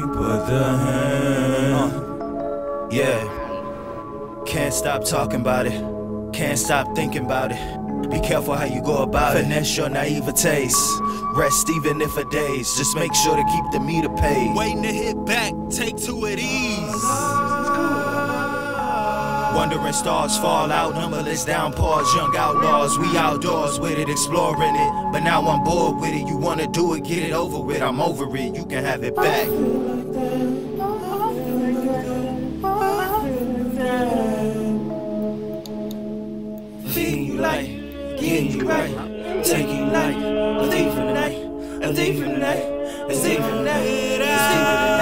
put the hand. Uh, yeah. Can't stop talking about it. Can't stop thinking about it. Be careful how you go about it. Finesse your naivetes. Rest even if a days. Just make sure to keep the meter paid. Waiting to hit back, take two at ease. Wandering stars fall out, numberless downpours, young outlaws. We outdoors with it, exploring it. But now I'm bored with it. You wanna do it, get it over with. I'm over it. You can have it back. Feeding you light, getting you right, taking light. A thief in the night, a thief in the night, a thief in the night, a thief in the night.